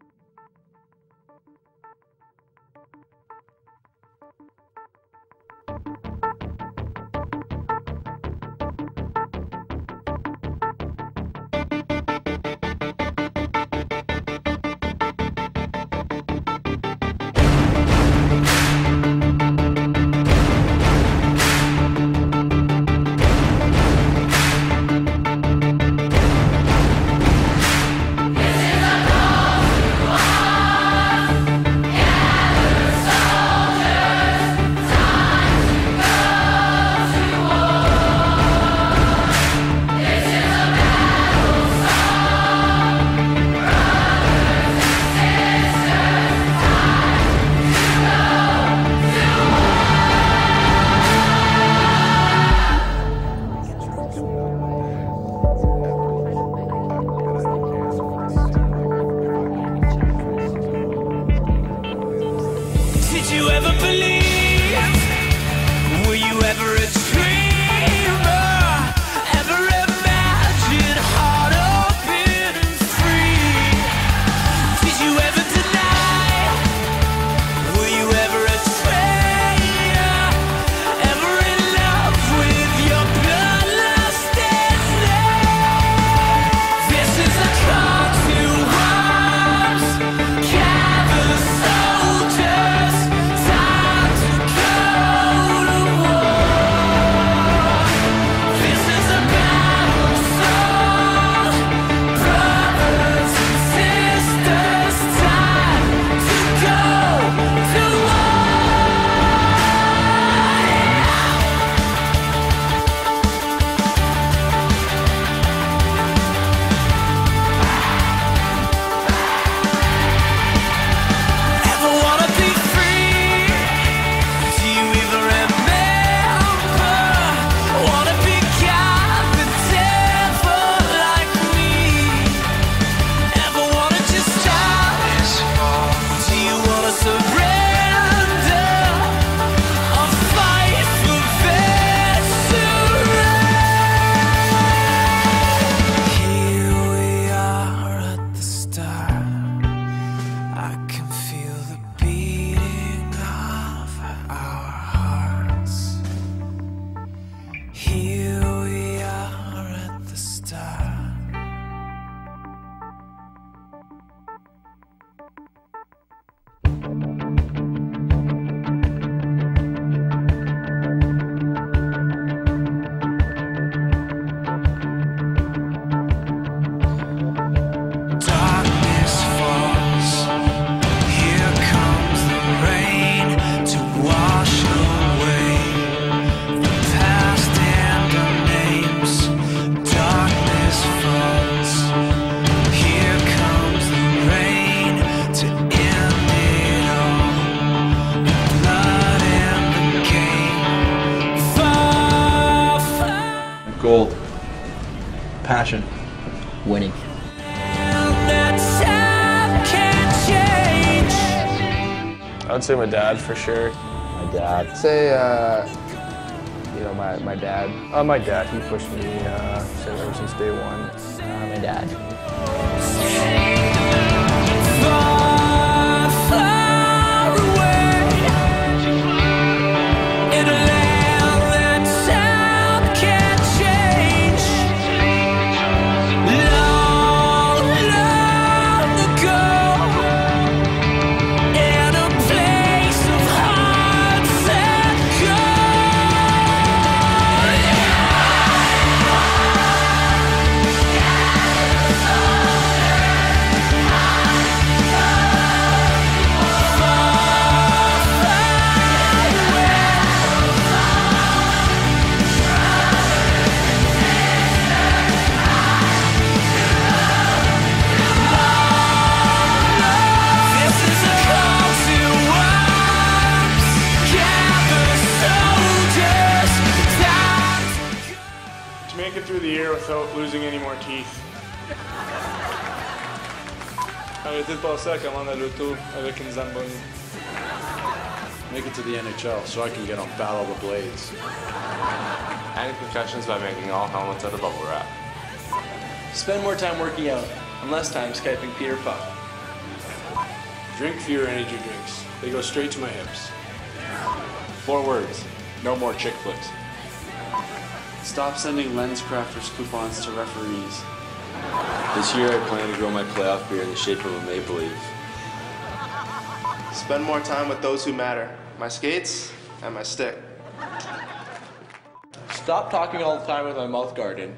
Did you ever believe? Gold. Passion. Winning. that time can. I would say my dad for sure. My dad. say, uh, you know, my, my dad. Uh, my dad, he pushed me uh, since- ever since day one. Uh, my dad. Make it through the year without losing any more teeth. Arrêtez de penser à commander l'auto avec une Zamboni. Make it to the NHL so I can get on Battle of the Blades. Adding concussions by making all helmets out of bubble wrap. Spend more time working out and less time Skyping Peter Puck. Drink fewer energy drinks. They go straight to my hips. Four words. No more chick flips. Stop sending LensCrafters coupons to referees. This year I plan to grow my playoff beer in the shape of a maple leaf. Spend more time with those who matter. My skates and my stick. Stop talking all the time with my mouth guard in.